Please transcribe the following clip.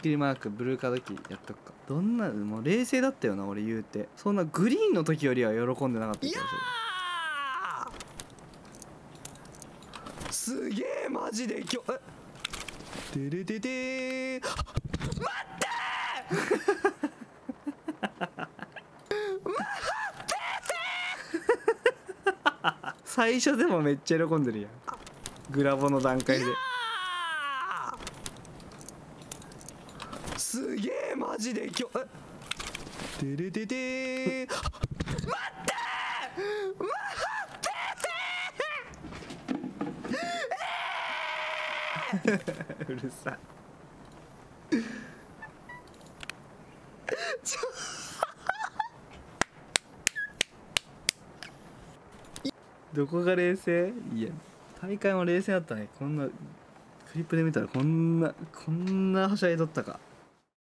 きりマークブルーカードキーやっとくかどんなもう冷静だったよな俺言うてそんなグリーンの時よりは喜んでなかった気がするすげえマジで今日えてれててー待ってー最初でもめっちゃ喜んでるやんグラボの段階ですげえマジで。今日え？てれててー。待って待ってて うるさ。いどこが冷静？いや大会も冷静だったね。こんなクリップで見たらこんなこんなはしゃいどったか